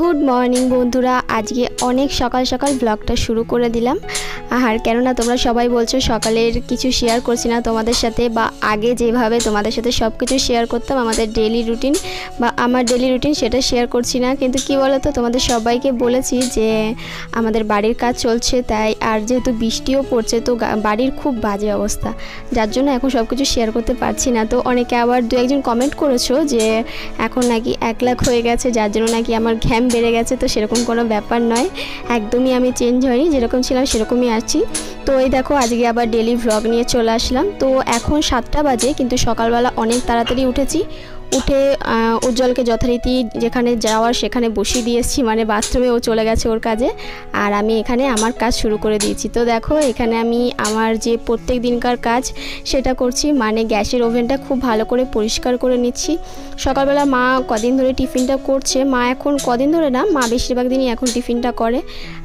Good morning বন্ধুরা। আজকে অনেক সকাল সকাল ব্লগটা শুরু করে দিলাম। আর কেননা তোমরা সবাই বলছো সকালের কিছু শেয়ার করছি না তোমাদের সাথে বা আগে যেভাবে তোমাদের সাথে সব কিছু শেয়ার করতাম, আমাদের ডেলি রুটিন বা আমার ডেলি রুটিন সেটা শেয়ার করছি না। কিন্তু কি বলো তো তোমাদের সবাইকে বলেছি যে আমাদের বাড়ির কাজ চলছে, তাই আর যেহেতু বৃষ্টিও পড়ছে, তো বাড়ির খুব বাজে অবস্থা। যার জন্য এখন সব কিছু শেয়ার করতে পারছি না। তো অনেকে আবার দু একজন কমেন্ট করেছ যে এখন নাকি এক লাখ হয়ে গেছে, যার জন্য নাকি আমার ঘ্যাম বেড়ে গেছে, তো সেরকম কোনো ব্যাপার নয়। একদমই আমি চেঞ্জ হয়নি, যেরকম ছিলাম সেরকমই আছি। তো এই দেখো, আজকে আবার ডেলি ভ্লগ নিয়ে চলে আসলাম। তো এখন সাতটা বাজে, কিন্তু সকালবেলা অনেক তাড়াতাড়ি উঠেছি। উঠে উজ্জ্বলকে যথারীতি যেখানে যাওয়ার সেখানে বসিয়ে দিয়েছি মানে বাথরুমে ও চলে গেছে ওর কাজে। আর আমি এখানে আমার কাজ শুরু করে দিয়েছি। তো দেখো, এখানে আমি আমার যে প্রত্যেক দিনকার কাজ, সেটা করছি। মানে গ্যাসের ওভেনটা খুব ভালো করে পরিষ্কার করে নিচ্ছি। সকালবেলা মা কদিন ধরে টিফিনটা করছে। মা এখন কদিন ধরে না, মা বেশিরভাগ দিনই এখন টিফিনটা করে।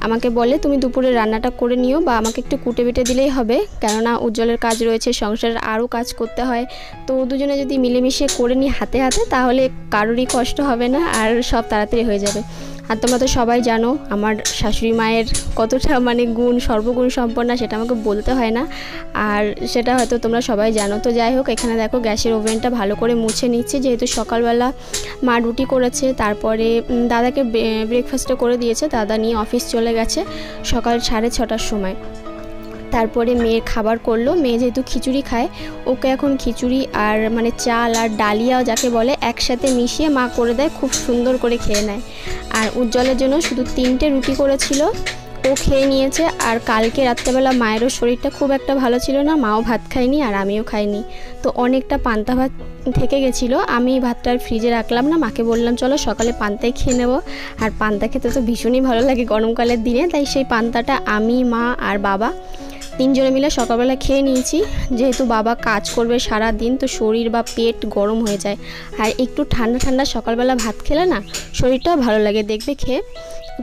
আমাকে বলে, তুমি দুপুরে রান্নাটা করে নিও বা আমাকে একটু কুটে বেটে দিলেই হবে। কেননা উজ্জ্বলের কাজ রয়েছে, সংসারের আরও কাজ করতে হয়। তো দুজনে যদি মিলেমিশে করে নিই, হাতে হাতে হাতে, তাহলে কারোরই কষ্ট হবে না আর সব তাড়াতাড়ি হয়ে যাবে। আর তোমরা তো সবাই জানো, আমার শাশুড়ি মায়ের কতটা মানে গুণ, সর্বগুণ সম্পন্ন, সেটা আমাকে বলতে হয় না। আর সেটা হয়তো তোমরা সবাই জানো। তো যাই হোক, এখানে দেখো গ্যাসের ওভেনটা ভালো করে মুছে নিচ্ছে, যেহেতু সকালবেলা মা রুটি করেছে। তারপরে দাদাকে ব্রেকফাস্টটা করে দিয়েছে। দাদা নিয়ে অফিস চলে গেছে সকাল সাড়ে ছটার সময়। তারপরে মেয়ের খাবার করল। মেয়ে যেহেতু খিচুড়ি খায়, ওকে এখন খিচুড়ি আর মানে চাল আর ডালিয়াও যাকে বলে একসাথে মিশিয়ে মা করে দেয়, খুব সুন্দর করে খেয়ে নেয়। আর উজ্জ্বলের জন্য শুধু তিনটে রুটি করেছিল, ও খেয়ে নিয়েছে। আর কালকে রাত্রেবেলা মায়েরও শরীরটা খুব একটা ভালো ছিল না, মাও ভাত খায়নি আর আমিও খাইনি। তো অনেকটা পান্তা ভাত থেকে গেছিল, আমি ভাতটা ফ্রিজে রাখলাম না, মাকে বললাম, চলো সকালে পান্তাই খেয়ে নেব। আর পান্তা খেতে তো ভীষণই ভালো লাগে গরমকালের দিনে, তাই সেই পান্তাটা আমি, মা আর বাবা তিনজনে মিলে সকালবেলা খেয়ে নিয়েছি। যেহেতু বাবা কাজ করবে সারা দিন তো শরীর বা পেট গরম হয়ে যায়। আর একটু ঠান্ডা ঠান্ডা সকালবেলা ভাত খেলে না, শরীরটাও ভালো লাগে দেখবে খেয়ে।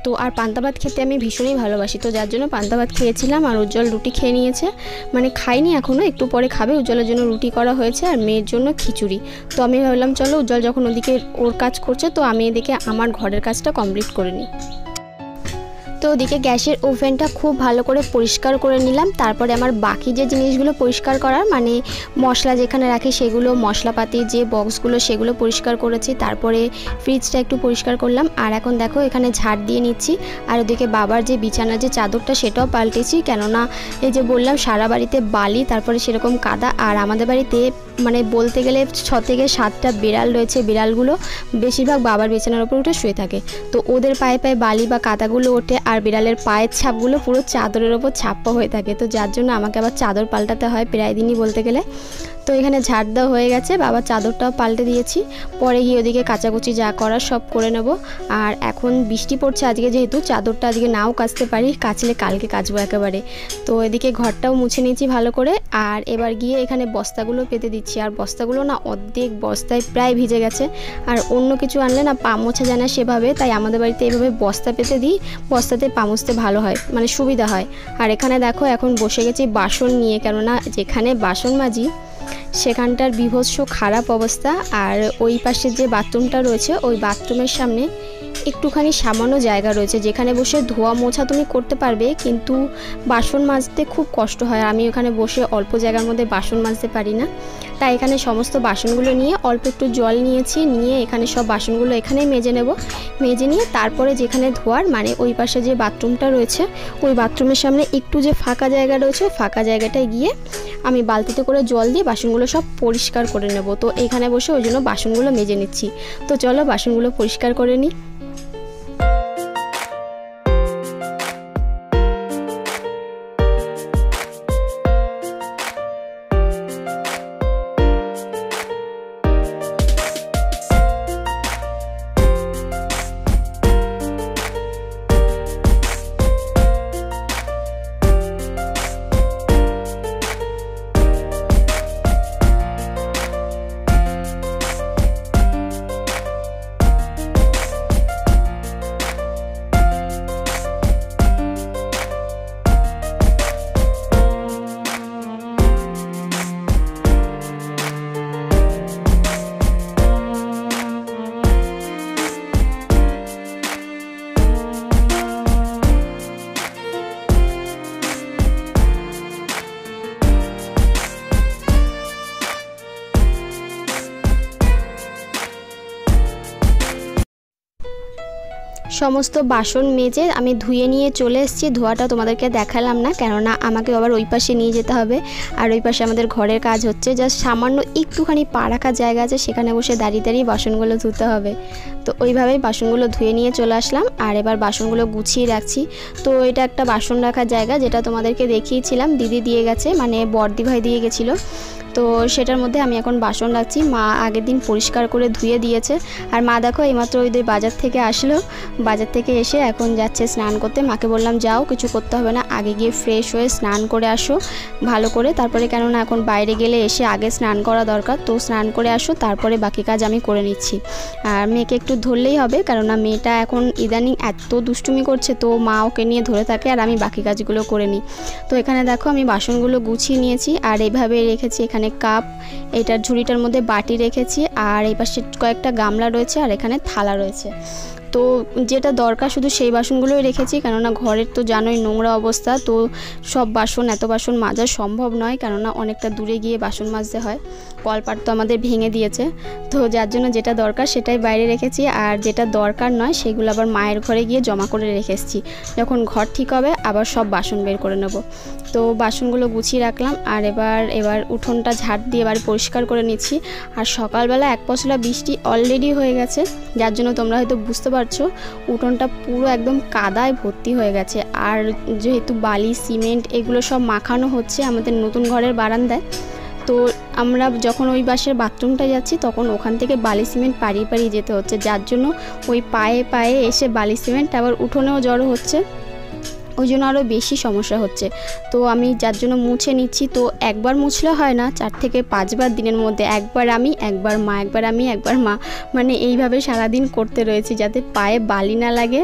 তো আর পান্তা ভাত খেতে আমি ভীষণই ভালোবাসি, তো যার জন্য পান্তা ভাত খেয়েছিলাম আর উজ্জ্বল রুটি খেয়ে নিয়েছে। মানে খাইনি এখনও একটু পরে খাবে। উজ্জ্বলের জন্য রুটি করা হয়েছে আর মেয়ের জন্য খিচুড়ি। তো আমি ভাবলাম, চলো উজ্জ্বল যখন ওদিকে ওর কাজ করছে, তো আমি এদিকে আমার ঘরের কাজটা কমপ্লিট করে নিই। তো ওদিকে গ্যাসের ওভেনটা খুব ভালো করে পরিষ্কার করে নিলাম। তারপরে আমার বাকি যে জিনিসগুলো পরিষ্কার করার মানে মশলা যেখানে রাখি সেগুলো, মশলাপাতি যে বক্সগুলো সেগুলো পরিষ্কার করেছি। তারপরে ফ্রিজটা একটু পরিষ্কার করলাম। আর এখন দেখো এখানে ঝাড় দিয়ে নিচ্ছি। আর ওদিকে বাবার যে বিছানার যে চাদরটা সেটাও পাল্টেছি। কেননা এই যে বললাম, সারা বাড়িতে বালি, তারপরে সেরকম কাদা। আর আমাদের বাড়িতে মানে বলতে গেলে ছ থেকে সাতটা বিড়াল রয়েছে, বিড়ালগুলো বেশিরভাগ বাবার বিছানার ওপর উঠে শুয়ে থাকে। তো ওদের পায়ে পায়ে বালি বা কাদাগুলো ওঠে আর বিড়ালের পায়ের ছাপগুলো পুরো চাদরের ওপর ছাপ্পা হয়ে থাকে। তো যার জন্য আমাকে আবার চাদর পাল্টাতে হয় প্রায় দিনই বলতে গেলে। তো এখানে ঝাড় দেওয়া হয়ে গেছে। বাবার চাদরটাও পাল্টে দিয়েছি। পরে গিয়ে ওদিকে কাচাকুচি যা করার সব করে নেব। আর এখন বৃষ্টি পড়ছে আজকে যেহেতু, চাদরটা আজকে নাও কাচতে পারি। কাচলে কালকে কাচবো একেবারে। তো এদিকে ঘরটাও মুছে নিয়েছি ভালো করে। আর এবার গিয়ে এখানে বস্তাগুলো পেতে দিচ্ছি। আর বস্তাগুলো না অর্ধেক বস্তায় প্রায় ভিজে গেছে। আর অন্য কিছু আনলে না পা মোছা যায় না সেভাবে। তাই আমাদের বাড়িতে এভাবে বস্তা পেতে দিই। বস্তাতে পা মুছতে ভালো হয় মানে সুবিধা হয়। আর এখানে দেখো, এখন বসে গেছি বাসন নিয়ে। কেননা যেখানে বাসন মাজি সেখানটার বিভৎস খারাপ অবস্থা আর ওই পাশে যে বাথরুমটা রয়েছে ওই বাথরুমের সামনে একটুখানি সামান্য জায়গা রয়েছে, যেখানে বসে ধোয়া মোছা তুমি করতে পারবে, কিন্তু বাসন মাজতে খুব কষ্ট হয়। আমি ওখানে বসে অল্প জায়গার মধ্যে বাসন মাজতে পারি না। তাই এখানে সমস্ত বাসনগুলো নিয়ে অল্প একটু জল নিয়েছি, নিয়ে এখানে সব বাসনগুলো এখানেই মেজে নেব। মেজে নিয়ে তারপরে যেখানে ধোয়ার মানে ওই পাশে যে বাথরুমটা রয়েছে, ওই বাথরুমের সামনে একটু যে ফাঁকা জায়গা রয়েছে ফাঁকা জায়গাটায় গিয়ে আমি বালতিতে করে জল দিয়ে বাসনগুলো সব পরিষ্কার করে নেব। তো এখানে বসে ওই জন্য বাসনগুলো মেজে নিচ্ছি। তো চলো বাসনগুলো পরিষ্কার করে নিই। সমস্ত বাসন মেজে আমি ধুয়ে নিয়ে চলে এসেছি। ধোয়াটা তোমাদেরকে দেখালাম না, কেননা আমাকে আবার ওই পাশে নিয়ে যেতে হবে। আর ওই পাশে আমাদের ঘরের কাজ হচ্ছে, জাস্ট সামান্য একটুখানি পা রাখার জায়গা আছে, সেখানে বসে দাঁড়িয়ে দাঁড়িয়ে বাসনগুলো ধুতে হবে। তো ওইভাবেই বাসনগুলো ধুয়ে নিয়ে চলে আসলাম। আর এবার বাসনগুলো গুছিয়ে রাখছি। তো এটা একটা বাসন রাখার জায়গা, যেটা তোমাদেরকে দেখিয়েছিলাম। দিদি দিয়ে গেছে মানে বর্দি ভাই দিয়ে গেছিল। তো সেটার মধ্যে আমি এখন বাসন রাখছি। মা আগের দিন পরিষ্কার করে ধুয়ে দিয়েছে। আর মা দেখো, এইমাত্র ওইদের বাজার থেকে আসলো। বাজার থেকে এসে এখন যাচ্ছে স্নান করতে। মাকে বললাম, যাও, কিছু করতে হবে না। আগে গিয়ে ফ্রেশ হয়ে স্নান করে আসো, ভালো করে। তারপরে কেননা এখন বাইরে গেলে এসে আগে স্নান করা দরকার। তো স্নান করে আসো, তারপরে বাকি কাজ আমি করে নিচ্ছি। আর মেয়েকে একটু ধরলেই হবে, কেননা মেয়েটা এখন ইদানিং এত দুষ্টুমি করছে, তো মা ওকে নিয়ে ধরে থাকে আর আমি বাকি কাজগুলো করে নিই। তো এখানে দেখো আমি বাসনগুলো গুছিয়ে নিয়েছি, আর এইভাবে রেখেছি এখানে কাপ এটার ঝুড়িটার মধ্যে বাটি রেখেছি, আর এই পাশে কয়েকটা গামলা রয়েছে, আর এখানে থালা রয়েছে। তো যেটা দরকার শুধু সেই বাসনগুলোই রেখেছি, কেননা ঘরের তো জানোই নোংরা অবস্থা, তো সব বাসন, এত বাসন মাজা সম্ভব নয়, কেননা অনেকটা দূরে গিয়ে বাসন মাজতে হয়। কলপাট তো আমাদের ভেঙে দিয়েছে, তো যার জন্য যেটা দরকার সেটাই বাইরে রেখেছি, আর যেটা দরকার নয় সেগুলো আবার মায়ের ঘরে গিয়ে জমা করে রেখে এসেছি। যখন ঘর ঠিক হবে আবার সব বাসন বের করে নেব। তো বাসনগুলো গুছিয়ে রাখলাম, আর এবার এবার উঠোনটা ঝাড় দিয়ে এবার পরিষ্কার করে নিচ্ছি। আর সকালবেলা এক পশলা বৃষ্টি অলরেডি হয়ে গেছে, যার জন্য তোমরা হয়তো বুঝতে পারছ? উঠোনটা পুরো একদম কাদায় ভর্তি হয়ে গেছে। আর যেহেতু বালি, সিমেন্ট এগুলো সব মাখানো হচ্ছে আমাদের নতুন ঘরের বারান্দায়, তো আমরা যখন ওই বাসের বাথরুমটা যাচ্ছি তখন ওখান থেকে বালি, সিমেন্ট পাড়িয়ে পাড়িয়ে যেতে হচ্ছে। যার জন্য ওই পায়ে পায়ে এসে বালি, সিমেন্ট, আবার উঠোনেও জড়ো হচ্ছে। ওই জন্য আরও বেশি সমস্যা হচ্ছে। তো আমি যার জন্য মুছে নিচ্ছি, তো একবার মুছলে হয় না, চার থেকে পাঁচবার দিনের মধ্যে একবার আমি, একবার মা, একবার আমি, একবার মা। মানে এইভাবে সারাদিন করতে রয়েছি যাতে পায়ে বালি না লাগে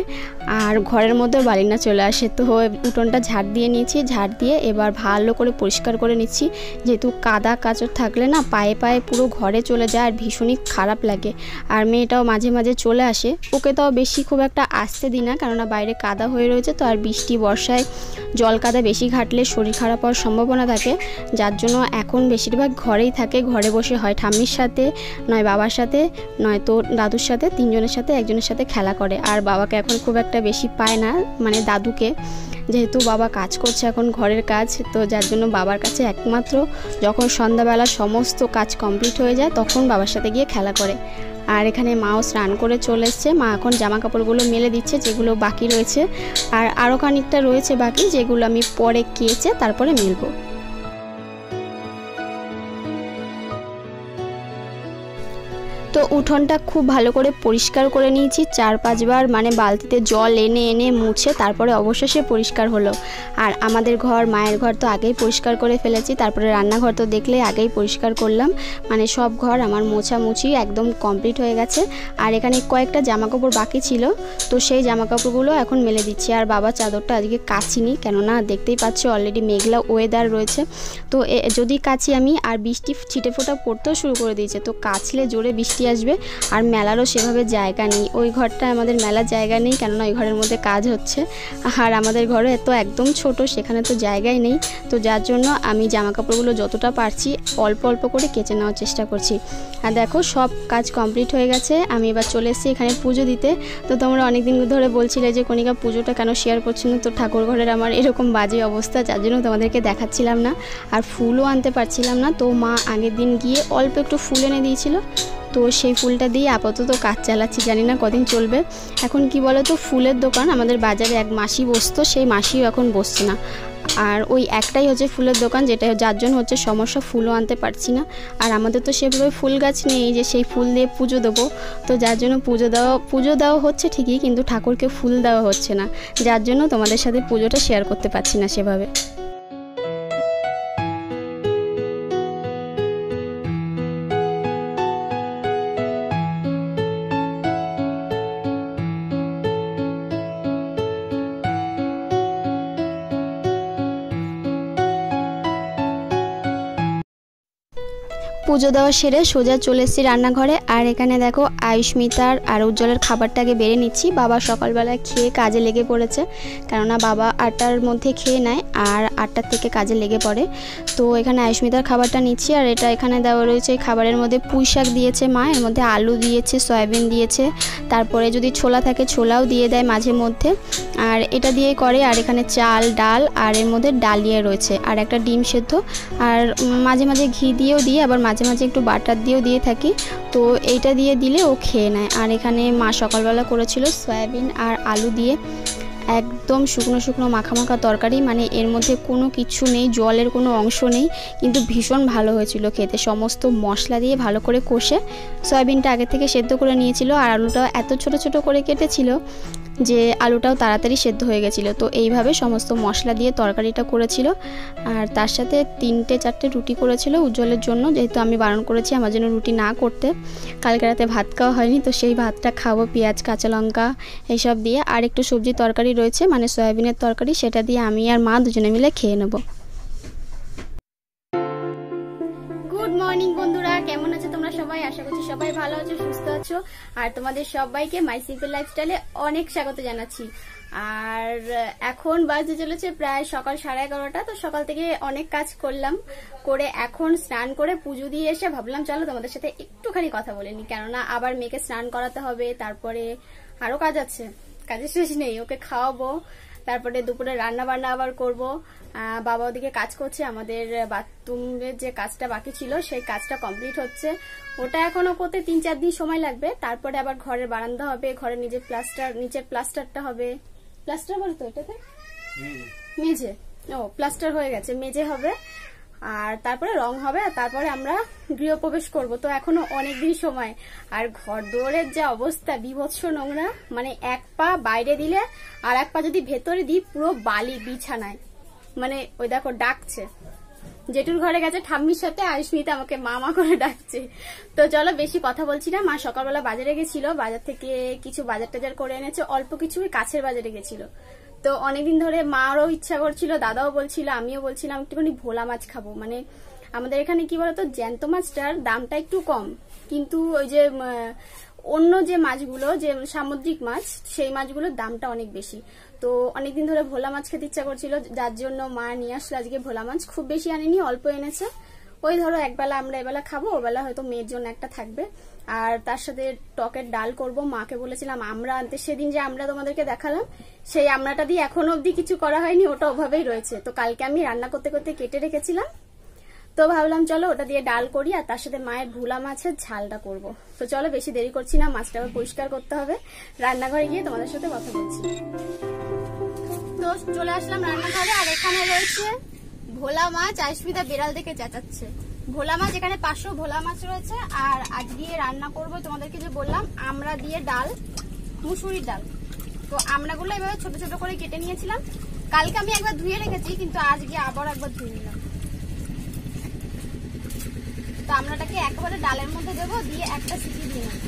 আর ঘরের মধ্যে বালি না চলে আসে। তো উঠোনটা ঝাড় দিয়ে নিয়েছি, ঝাড় দিয়ে এবার ভালো করে পরিষ্কার করে নিচ্ছি। যেহেতু কাদা কাচর থাকলে না পায়ে পায়ে পুরো ঘরে চলে যায় আর ভীষণই খারাপ লাগে। আর মেয়েটাও মাঝে মাঝে চলে আসে। ওকে তাও বেশি খুব একটা আসতে দিই না, কেননা বাইরে কাদা হয়ে রয়েছে, তো আর বৃষ্টি বর্ষায় জল কাদা বেশি ঘাটলে শরীর খারাপ হওয়ার সম্ভাবনা থাকে, যার জন্য এখন বেশিরভাগ ঘরেই থাকে। ঘরে বসে হয় ঠাম্মির সাথে, নয় বাবার সাথে, নয় তো দাদুর সাথে, তিনজনের সাথে, একজনের সাথে খেলা করে। আর বাবাকে এখন খুব একটা বেশি পায় না মানে দাদুকে। যেহেতু বাবা কাজ করছে এখন ঘরের কাজ, তো যার জন্য বাবার কাছে একমাত্র, যখন সন্ধ্যাবেলা সমস্ত কাজ কমপ্লিট হয়ে যায়, তখন বাবার সাথে গিয়ে খেলা করে। আর এখানে মাও স্নান করে চলে এসছে। মা এখন জামা কাপড়গুলো মেলে দিচ্ছে, যেগুলো বাকি রয়েছে। আর আরও খানিকটা রয়েছে বাকি, যেগুলো আমি পরে কেচে তারপরে মেলবো। উঠোনটা খুব ভালো করে পরিষ্কার করে নিয়েছি, চার পাঁচবার মানে বালতিতে জল এনে এনে মুছে তারপরে অবশেষে পরিষ্কার হলো। আর আমাদের ঘর, মায়ের ঘর তো আগেই পরিষ্কার করে ফেলেছি, তারপরে রান্নাঘর তো দেখলে আগেই পরিষ্কার করলাম। মানে সব ঘর আমার মোছামুছি একদম কমপ্লিট হয়ে গেছে। আর এখানে কয়েকটা জামাকাপড় বাকি ছিল, তো সেই জামাকাপড়গুলো এখন মেলে দিচ্ছি। আর বাবা চাদরটা আজকে কাচিনি, কেননা দেখতেই পাচ্ছি অলরেডি মেঘলা ওয়েদার রয়েছে। তো যদি কাছি আমি, আর বৃষ্টি ছিটে ফোটা পড়তেও শুরু করে দিয়েছে, তো কাছলে জোরে বৃষ্টি আসবে। আর মেলারও সেভাবে জায়গা নেই। ওই ঘরটা আমাদের মেলার জায়গা নেই, কেননা ওই ঘরের মধ্যে কাজ হচ্ছে। আর আমাদের ঘরে এত একদম ছোট, সেখানে তো জায়গাই নেই। তো যার জন্য আমি জামা কাপড়গুলো যতটা পারছি অল্প অল্প করে কেচে নেওয়ার চেষ্টা করছি। আর দেখো, সব কাজ কমপ্লিট হয়ে গেছে। আমি এবার চলে এসেছি এখানে পুজো দিতে। তো তোমরা অনেকদিন ধরে বলছিলে যে, কণিকা, পুজোটা কেন শেয়ার করছি না? তো ঠাকুর ঘরের আমার এরকম বাজে অবস্থা, যার জন্য তোমাদেরকে দেখাচ্ছিলাম না। আর ফুলও আনতে পারছিলাম না। তো মা আগের দিন গিয়ে অল্প একটু ফুল এনে দিয়েছিল। তো সেই ফুলটা দিয়ে আপাতত কাজ চালাচ্ছি, জানি না কদিন চলবে। এখন কি বলো তো ফুলের দোকান, আমাদের বাজারে এক মাসি বসতো, সেই মাসিও এখন বসছে না। আর ওই একটাই হচ্ছে ফুলের দোকান, যেটা যার জন্য হচ্ছে সমস্যা, ফুলও আনতে পারছি না। আর আমাদের তো সেভাবে ফুল গাছ নেই যে সেই ফুল দিয়ে পুজো দেবো। তো যার জন্য পুজো দেওয়া পুজো দেওয়া হচ্ছে ঠিকই, কিন্তু ঠাকুরকে ফুল দেওয়া হচ্ছে না। যার জন্য তোমাদের সাথে পুজোটা শেয়ার করতে পারছি না সেভাবে। পুজো দেওয়া সেরে সোজা চলে এসেছি রান্নাঘরে। আর এখানে দেখো আয়ুষ্মিতার আর উজ্জ্বলের খাবারটাকে বেড়ে নিচ্ছি। বাবা সকালবেলা খেয়ে কাজে লেগে পড়েছে, কেননা বাবা আটটার মধ্যে খেয়ে নেয় আর আটটার থেকে কাজে লেগে পড়ে। তো এখানে আয়ুষ্মিতার খাবারটা নিচ্ছি আর এটা এখানে দেওয়া রয়েছে খাবারের মধ্যে পুঁই শাক দিয়েছে মা, এর মধ্যে আলু দিয়েছে, সয়াবিন দিয়েছে, তারপরে যদি ছোলা থাকে ছোলাও দিয়ে দেয় মাঝে মধ্যে। আর এটা দিয়েই করে আর এখানে চাল, ডাল আর এর মধ্যে ডালিয়া রয়েছে। আর একটা ডিম সেদ্ধ, আর মাঝে মাঝে ঘি দিয়েও দিয়ে আবার মাঝে মাঝে মাঝে একটু বাটার দিয়েও দিয়ে থাকি। তো এইটা দিয়ে দিলে ও খেয়ে নেয়। আর এখানে মা সকালবেলা করেছিল সয়াবিন আর আলু দিয়ে। একদম শুকনো শুকনো মাখা মাখা তরকারি মানে এর মধ্যে কোনো কিছু নেই, জলের কোনো অংশ নেই, কিন্তু ভীষণ ভালো হয়েছিল খেতে। সমস্ত মশলা দিয়ে ভালো করে কষে সয়াবিনটা আগে থেকে সেদ্ধ করে নিয়েছিল, আর আলুটা এত ছোট ছোট করে কেটেছিল যে আলুটাও তাড়াতাড়ি সেদ্ধ হয়ে গেছিল। তো এইভাবে সমস্ত মশলা দিয়ে তরকারিটা করেছিল। আর তার সাথে তিনটে চারটে রুটি করেছিল উজ্জ্বলের জন্য। যেহেতু আমি বারণ করেছি আমার জন্য রুটি না করতে। কালকে রাতে ভাত খাওয়া হয়নি, তো সেই ভাতটা খাব। পেঁয়াজ, কাঁচা লঙ্কা এইসব দিয়ে। আর একটু সবজি তরকারি রয়েছে মানে সয়াবিনের তরকারি। সেটা দিয়ে আমি আর মা দুজনে মিলে খেয়ে নেব। গুড মর্নিং বন্ধুরা, কেমন আছো তোমরা সবাই? আশা করছি সবাই ভালো আছো, সুস্থ আছো। আর তোমাদের সবাইকে মাই সিম্পল লাইফস্টাইলে অনেক স্বাগত জানাচ্ছি। আর এখন বাজে চলেছে প্রায় সকাল সাড়ে এগারোটা, তো সকাল থেকে অনেক কাজ করলাম। করে এখন স্নান করে পুজো দিয়ে এসে ভাবলাম, চলো তোমাদের সাথে একটুখানি কথা বলে নি কেননা আবার মেয়েকে স্নান করাতে হবে, তারপরে আরও কাজ আছে। কাজের শেষ নেই, ওকে খাওয়াবো, তারপরে দুপুরে রান্না বান্না আবার করব। বাবা ওদিকে কাজ করছে, আমাদের বাথরুমের যে কাজটা বাকি ছিল, সেই কাজটা কমপ্লিট হচ্ছে। ওটা এখনও করতে তিন চার দিন সময় লাগবে। তারপরে আবার ঘরের বারান্দা হবে ঘরের নিজের প্লাস্টার নিচের প্লাস্টারটা হবে। প্লাস্টার বলতো এটাতে? মেঝে। ও প্লাস্টার হয়ে গেছে, মেঝে হবে। আর তারপরে রং হবে, আর তারপরে আমরা গৃহপ্রবেশ করব। তো এখনও অনেকদিন সময়। আর ঘর দৌড়ের যে অবস্থা, বিভৎস নোংরা। মানে এক পা বাইরে দিলে, আর এক পা যদি ভেতরে দিই, পুরো বালি বিছানায়। মানে ওই দেখো, ডাকছে। জেঠুর ঘরে গেছে, ঠাম্মির সাথে আয়ুষ্মিতা আমাকে মামা করে ডাকছে। তো চলো, বেশি কথা বলছি না। মা সকালবেলা বাজারে গেছিল, বাজার থেকে কিছু বাজার টাজার করে এনেছে, অল্প কিছু কাছের বাজারে গেছিল। তো অনেকদিন ধরে মারও ইচ্ছা করছিল, দাদাও বলছিল, আমিও বলছিলাম, একটুখানি ভোলা মাছ খাব। মানে আমাদের এখানে কি বলতো, জ্যান্ত মাছটার দামটা একটু কম। কিন্তু ওই যে অন্য যে মাছগুলো, যে সামুদ্রিক মাছ, সেই মাছগুলোর দামটা অনেক বেশি। তো অনেকদিন ধরে ভোলা মাছ খেতে ইচ্ছা করছিল, যার জন্য মা নিয়ে আসলো। আজকে ভোলা মাছ খুব বেশি আনেনি, অল্প এনেছে। ওই ধরো একবেলা আমরা এবেলা খাব ওবেলা হয়তো মেয়ের জন্য একটা থাকবে। আর তার সাথে টকের ডাল করব, মাকে বলেছিলাম, আমরা আনতে সেদিন যে আমরা তোমাদেরকে দেখালাম, সেই আমরাটা দিয়ে এখনও অব্দি কিছু করা হয়নি, ওটা ওভাবেই রয়েছে। তো কালকে আমি রান্না করতে করতে কেটে রেখেছিলাম। তো ভাবলাম, চলো ওটা দিয়ে ডাল করি আর তার সাথে মায়ের ভুলা মাছের ঝালটা করব। তো চলো বেশি দেরি করছি না মাছটা আবার পরিষ্কার করতে হবে। রান্নাঘরে গিয়ে তোমাদের সাথে কথা বলছি। তো চলে আসলাম রান্নাঘরে, আর এখানে রয়েছে ভোলা মাছ আয়স্মিতা বিড়াল দেখে চেঁচাচ্ছে। ভোলা মাছ, এখানে পাঁচশো ভোলা মাছ রয়েছে, আর আজ আজকে রান্না করব তোমাদেরকে যে বললাম, আমরা দিয়ে ডাল, মুসুরির ডাল। তো আমরাগুলো এভাবে ছোট ছোট করে কেটে নিয়েছিলাম। কালকে আমি একবার ধুয়ে রেখেছি, কিন্তু আজকে আবার একবার ধুয়ে নিলাম। তো আমরাটাকে একেবারে ডালের মধ্যে দেবো, দিয়ে একটা সিটি দিয়ে নেব।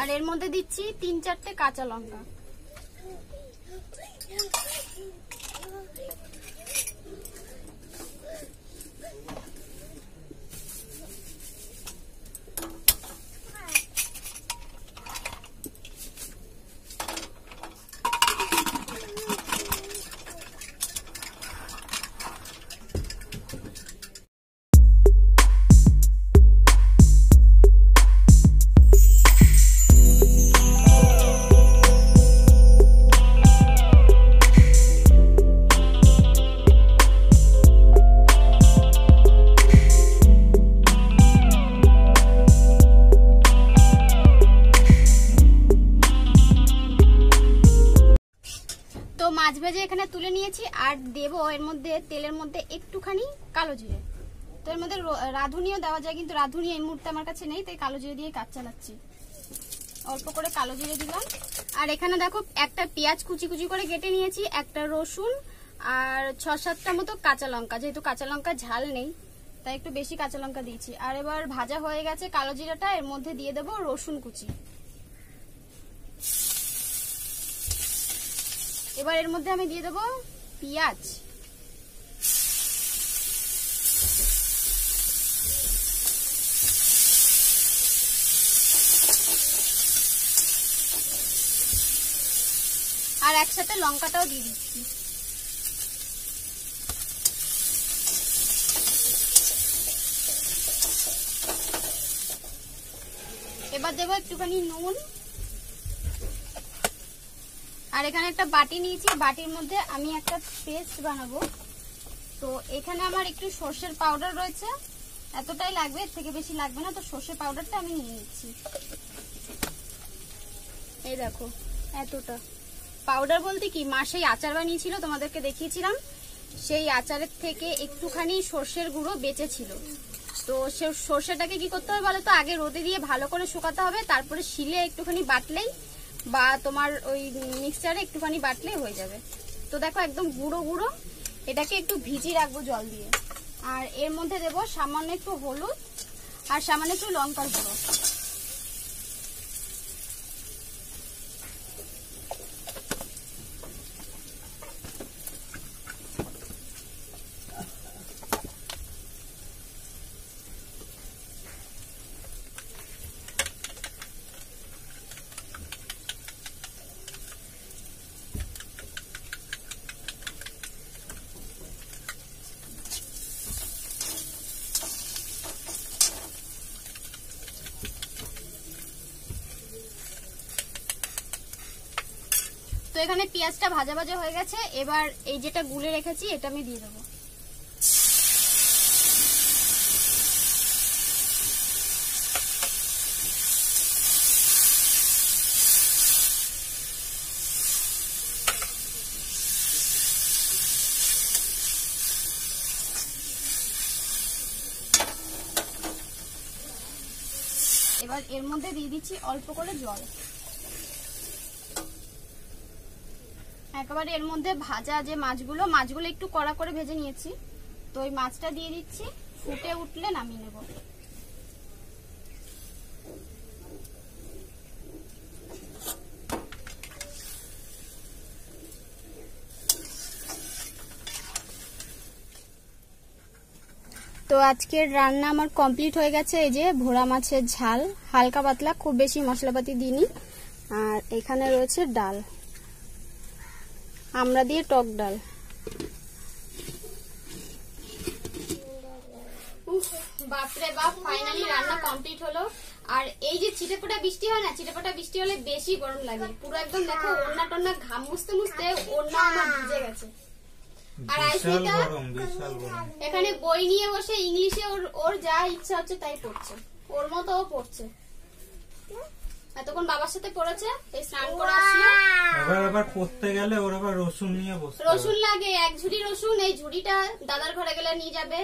আর এর মধ্যে দিচ্ছি তিন চারটে কাঁচা লঙ্কা। দেবো, এর মধ্যে তেলের মধ্যে একটুখানি কালো জিরে। তো এর মধ্যে রাঁধুনিও দেওয়া যায়, কিন্তু রাঁধুনি এই মুহূর্তে আমার কাছে নেই, তাই কালো জিরে দিয়ে কাজ চালাচ্ছি। অল্প করে কালো জিরে দিলাম। আর এখানে দেখো, একটা পেঁয়াজ কুচি কুচি করে কেটে নিয়েছি, একটা রসুন আর ছ সাতটা মতো কাঁচা লঙ্কা। যেহেতু কাঁচা লঙ্কা ঝাল নেই, তাই একটু বেশি কাঁচা লঙ্কা দিয়েছি। আর এবার ভাজা হয়ে গেছে কালো জিরাটা, এর মধ্যে দিয়ে দেবো রসুন কুচি। এবার এর মধ্যে আমি দিয়ে দেবো পেঁয়াজ। আর একসাথে লঙ্কাটাও দিয়ে দিচ্ছি। এবার দেবো একটুখানি নুন। আর এখানে একটা বাটি নিয়েছি। বাটির মধ্যে আমি একটা পেস্ট বানাবো। তো এখানে আমার একটু সর্ষের পাউডার রয়েছে। এতটাই লাগবে, এর থেকে বেশি লাগবে না। তো সর্ষের পাউডারটা আমি নিয়ে নিচ্ছি। এই দেখো, এতটা। পাউডার বলতে কি? মা সেই আচার বানিয়েছিল, তোমাদেরকে দেখিয়েছিলাম। সেই আচারের থেকে একটুখানি সর্ষের গুঁড়ো বেঁচেছিল। তো সে সর্ষেটাকে কি করতে হবে বলো তো? আগে রোদে দিয়ে ভালো করে শুকাতে হবে। তারপরে শিলে একটুখানি বাটলেই বা তোমার ওই মিক্সচারে একটুখানি বাটলে হয়ে যাবে। তো দেখো একদম গুঁড়ো গুঁড়ো, এটাকে একটু ভিজিয়ে রাখব জল দিয়ে। আর এর মধ্যে দেবো সামান্য একটু হলুদ আর সামান্য একটু লঙ্কার গুঁড়ো। এখানে পেঁয়াজটা ভাজা ভাজা হয়ে গেছে। এবার এই যেটা গুলে রেখেছি, এটা আমি দিয়ে দেবো। এবার এর মধ্যে দিয়ে দিচ্ছি অল্প করে জল। একেবারে এর মধ্যে ভাজা যে মাছগুলো মাছগুলো একটু কড়া করে ভেজে নিয়েছি। তো ওই মাছটা দিয়ে দিচ্ছি, ফুটে উঠলে নামিয়ে নেব। তো আজকের রান্না আমার কমপ্লিট হয়ে গেছে। এই যে ভোড়া মাছের ঝাল, হালকা পাতলা, খুব বেশি মশলাপাতি দিইনি। আর এখানে রয়েছে ডাল। আমরা দিয়ে টক ডাল। উফ, বাপরে বাপ ফাইনালি রান্না কমপ্লিট হলো। আর এই যে চিটেপোটা বৃষ্টি হয় না চিটেপোটা বৃষ্টি হলে বেশি গরম লাগে। পুরো একদম দেখো ওড়না টন্না ঘাম মুছতে মুছতে ওড়না আমার ভিজে গেছে। আর আইসমিতা? গরম বিশাল গরম। এখানে বই নিয়ে বসে ইংলিশে ওর ওর যা ইচ্ছা হচ্ছে তাই পড়ছে। ওর মতো ও পড়ছে। এতক্ষণ বাবার সাথে পড়েছে এই স্নান করে আসলো। এবার আবার পড়তে গেলে ওর আবার রসুন নিয়ে হবে। রসুন লাগে এক ঝুড়ি রসুন এই ঝুড়িটা দাদার ঘরে গেলে নিয়ে যাবে।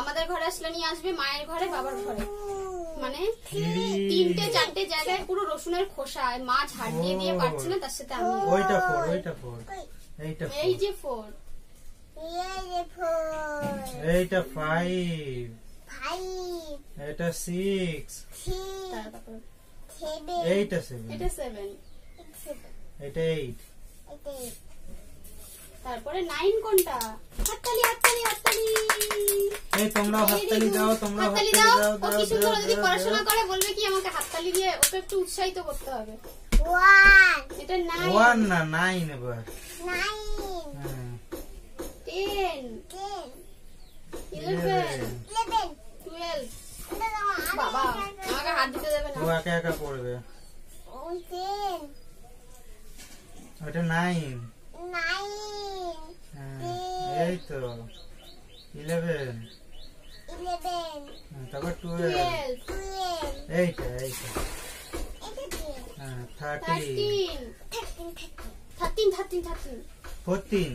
আমাদের ঘরে আসলে নিয়ে আসবে মায়ের ঘরে বাবার ঘরে। মানে তিনটে চারটে জায়গায় পুরো রসুনের খোসা মা ঝাড় দিয়ে দিয়ে পারছে না তার সাথে আমি ওইটা ফোর ওইটা ফোর এইটা এই যে ফোর। এইটা ফাইভ এটা সিক্স এইটা সেভেন এটা সেভেন এটা এইট তারপরে নাইন কোনটা? হাততালি হাততালি হাততালি। এই তোমরা হাততালি দাও তোমরা হাততালি হাততালি দাও দাও ও কি সুন্দর যদি পড়াশোনা করে বলবে কি আমাকে হাততালি দিয়ে ওকে একটু উৎসাহিত করতে হবে। এটা নাইন ওয়ান না নাইন এবার। টেন ইলেভেন টুয়েলভ বাবা। আমাকে হাত দিতে দেবে না। ও একা একা পড়বে। ওটা নাইন। হ্যাঁ এই তো। ইলেভেন তারপর টুয়েলভ এইটা এইটা হ্যাঁ thirteen thirteen thirteen thirteen fourteen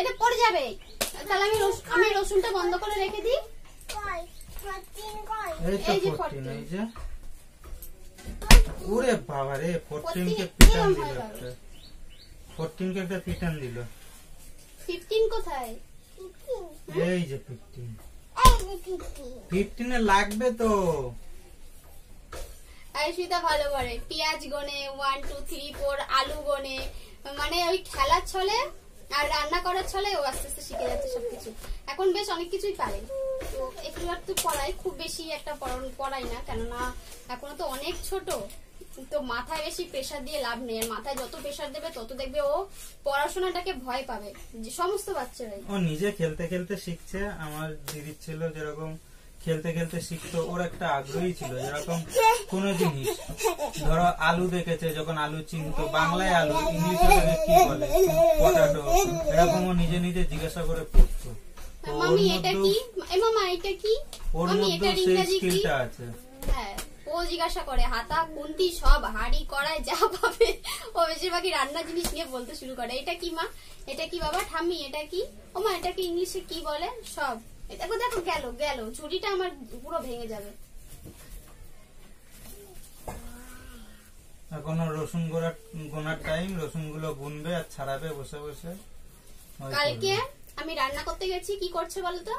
এটা পড়ে যাবে। তাহলে আমি আমি রসুনটা বন্ধ করে রেখে দিই। এই তো ফোরটিন এই যে। ওরে বাবা রে ফোরটিন কে পিটান দিল হয়ে ফোরটিন কে একটা পিটান দিল। ফিফটিন কোথায়? এই যে ফিফটিন ফিফটিনে লাগবে তো। আয়ুষিতা ভালো করে। পেঁয়াজ গনে ওয়ান টু থ্রি ফোর আলু গনে। মানে ওই খেলার ছলে আর রান্না করার ছলে ও আস্তে আস্তে শিখে যাচ্ছে সবকিছু। এখন বেশ অনেক কিছুই পারে। তো একটু একটু পড়াই খুব বেশি একটা পড়াই না, কেননা এখনও তো অনেক ছোট। তো মাথায় বেশি প্রেশার দিয়ে লাভ নেই। আর মাথায় যত প্রেশার দেবে, তত দেখবে ও পড়াশোনাটাকে ভয় পাবে। সমস্ত বাচ্চারাই। ও নিজে খেলতে খেলতে শিখছে। আমার দিদির ছিল যেরকম খেলতে খেলতে শিখতো ওর একটা আগ্রহী ছিল যেরকম কোন জিনিস। ধরো আলু দেখেছে যখন আলু চিনতো বাংলায় আলু ইংলিশে কি বলে? পটাটো। এরকম ও নিজে নিজে জিজ্ঞাসা করে পড়তো। ওর মামি এটা কি? মামা এটা কি? ওর মামি সেই স্কিলটা আছে। হ্যাঁ ও জিজ্ঞাসা করে হাতা খুন্তি সব হাড়ি কড়াই যা পাবে। ও বেশিরভাগই রান্নার জিনিস নিয়ে বলতে শুরু করে। এটা কি মা? এটা কি বাবা? ঠাম্মি এটা কি? ও মা এটা কি ইংলিশে কি বলে? সব। দেখো দেখো গেল গেল। ঝুড়িটা আমার পুরো ভেঙে যাবে। এখনও রসুন গোড়ার গোনার টাইম রসুনগুলো গুনবে আর ছাড়াবে বসে বসে। কালকে আমি রান্না করতে গেছি কি করছে বলতো?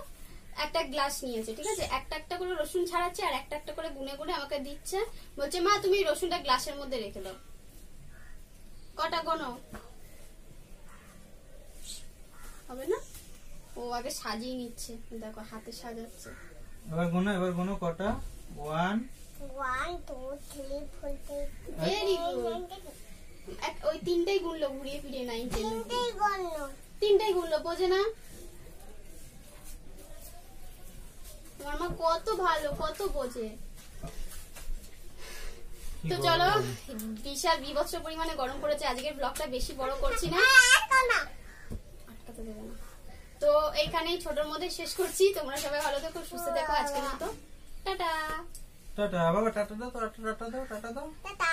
একটা গ্লাস নিয়েছে ঠিক আছে? একটা একটা করে রসুন ছাড়াচ্ছে আর একটা একটা করে গুনে গুনে আমাকে দিচ্ছে। বলছে মা তুমি রসুনটা গ্লাসের মধ্যে রেখে দাও। কটা গোনো হবে না? ও আগে সাজিয়ে নিচ্ছে। দেখো হাতে সাজাচ্ছে। এবার গোনো এবার গোনো কটা? One two, three, four, five, very good ওই তিনটেই গুনলো ঘুরিয়ে ফিরিয়ে নাইন টেন তিনটেই গণ্য তিনটাই গুনলো বোঝে না? তোমার মা কত ভালো কত বোঝে। তো চলো বিশাল বিভৎস পরিমাণে গরম পড়েছে। আজকের ব্লগটা বেশি বড় করছি না। আটকাতে দেবে না। তো এইখানেই ছোটর মধ্যে শেষ করছি। তোমরা সবাই ভালো থেকো সুস্থ দেখো আজকের মতো। টাটা। টাটা বাবা টাটা দাও টাটা টাটা দাও টাটা দাও। টাটা।